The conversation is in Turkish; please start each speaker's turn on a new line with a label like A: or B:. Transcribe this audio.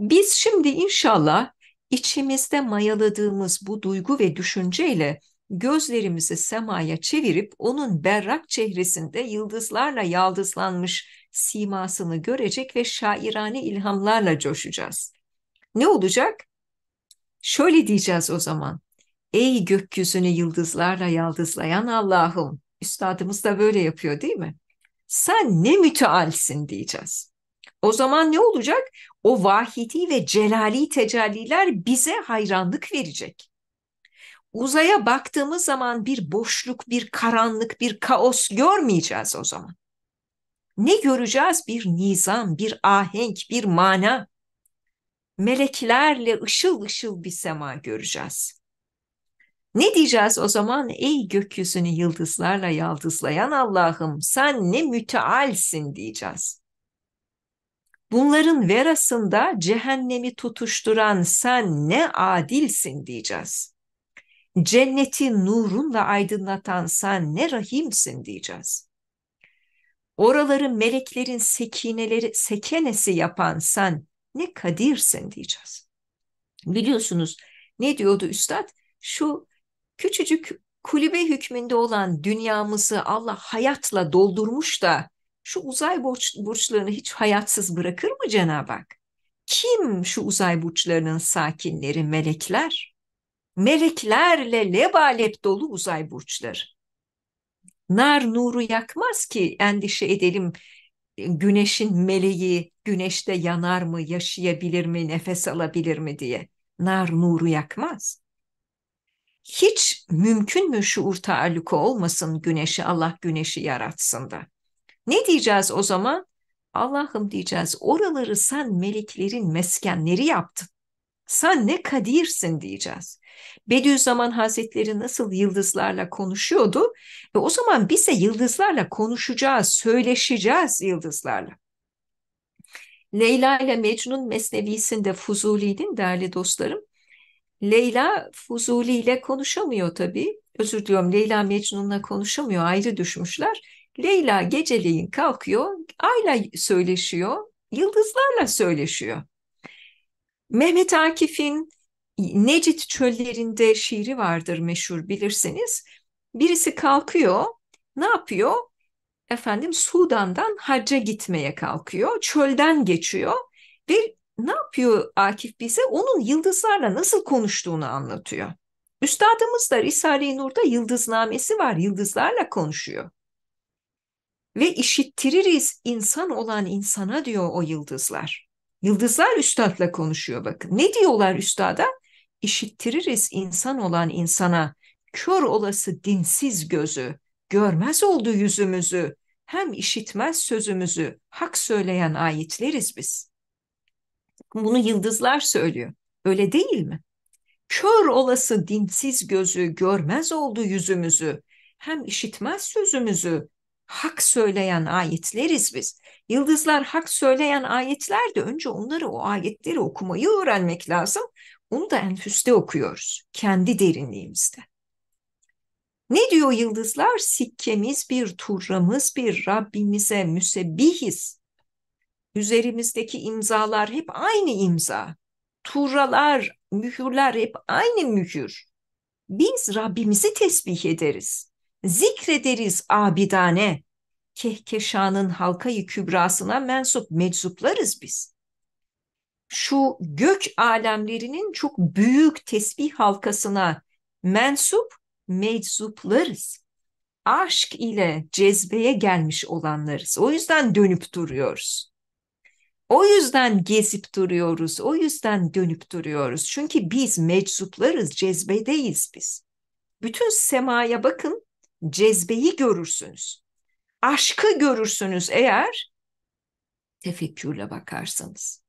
A: Biz şimdi inşallah içimizde mayaladığımız bu duygu ve düşünceyle gözlerimizi semaya çevirip onun berrak çehresinde yıldızlarla yaldızlanmış simasını görecek ve şairane ilhamlarla coşacağız. Ne olacak? Şöyle diyeceğiz o zaman. Ey gökyüzünü yıldızlarla yaldızlayan Allah'ım. Üstadımız da böyle yapıyor değil mi? Sen ne mütealsin diyeceğiz. O zaman ne olacak? O vahidi ve celali tecelliler bize hayranlık verecek. Uzaya baktığımız zaman bir boşluk, bir karanlık, bir kaos görmeyeceğiz o zaman. Ne göreceğiz? Bir nizam, bir ahenk, bir mana. Meleklerle ışıl ışıl bir sema göreceğiz. Ne diyeceğiz o zaman? Ey gökyüzünü yıldızlarla yaldızlayan Allah'ım sen ne mütealsin diyeceğiz. Bunların verasında cehennemi tutuşturan sen ne adilsin diyeceğiz. Cenneti nurunla aydınlatan sen ne rahimsin diyeceğiz. Oraları meleklerin sekineleri, sekenesi yapan sen ne kadirsin diyeceğiz. Biliyorsunuz ne diyordu üstad? Şu küçücük kulübe hükmünde olan dünyamızı Allah hayatla doldurmuş da şu uzay burç, burçlarını hiç hayatsız bırakır mı Cenab-ı Hak? Kim şu uzay burçlarının sakinleri? Melekler. Meleklerle lebalep dolu uzay burçları. Nar nuru yakmaz ki endişe edelim güneşin meleği güneşte yanar mı, yaşayabilir mi, nefes alabilir mi diye. Nar nuru yakmaz. Hiç mümkün mü şuur taalluku olmasın güneşi Allah güneşi yaratsın da. Ne diyeceğiz o zaman? Allah'ım diyeceğiz oraları sen meleklerin meskenleri yaptın. Sen ne kadirsin diyeceğiz. Bediüzzaman Hazretleri nasıl yıldızlarla konuşuyordu? Ve o zaman biz de yıldızlarla konuşacağız, söyleşeceğiz yıldızlarla. Leyla ile Mecnun Mesnevisinde Fuzuli'nin değerli dostlarım. Leyla Fuzuli ile konuşamıyor tabii. Özür diliyorum Leyla Mecnun'la konuşamıyor ayrı düşmüşler. Leyla geceleyin kalkıyor, ayla söyleşiyor, yıldızlarla söyleşiyor. Mehmet Akif'in Necit çöllerinde şiiri vardır meşhur bilirseniz. Birisi kalkıyor, ne yapıyor? Efendim Sudan'dan hacca gitmeye kalkıyor, çölden geçiyor ve ne yapıyor Akif bize? Onun yıldızlarla nasıl konuştuğunu anlatıyor. Üstadımız da Risale-i Nur'da yıldıznamesi var, yıldızlarla konuşuyor. Ve işittiririz insan olan insana diyor o yıldızlar. Yıldızlar üstadla konuşuyor bakın. Ne diyorlar üstada? İşittiririz insan olan insana, kör olası dinsiz gözü, görmez oldu yüzümüzü, hem işitmez sözümüzü, hak söyleyen ayetleriz biz. Bunu yıldızlar söylüyor. Öyle değil mi? Kör olası dinsiz gözü, görmez oldu yüzümüzü, hem işitmez sözümüzü, hak söyleyen ayetleriz biz. Yıldızlar hak söyleyen ayetler de önce onları o ayetleri okumayı öğrenmek lazım. Onu da enfüste okuyoruz. Kendi derinliğimizde. Ne diyor yıldızlar? Sikkemiz bir, turramız bir, Rabbimize müsebbihiz. Üzerimizdeki imzalar hep aynı imza. Turralar, mühürler hep aynı mühür. Biz Rabbimizi tesbih ederiz. Zikrederiz abidane. Kehkeşanın halkayı kübrasına mensup meczuplarız biz şu gök alemlerinin çok büyük tesbih halkasına mensup meczuplarız. Aşk ile cezbeye gelmiş olanlarız. O yüzden dönüp duruyoruz. O yüzden gezip duruyoruz. O yüzden dönüp duruyoruz. Çünkü biz meczuplarız, cezbedeyiz biz. Bütün semaya bakın, cezbeyi görürsünüz. Aşkı görürsünüz eğer tefekkürle bakarsanız.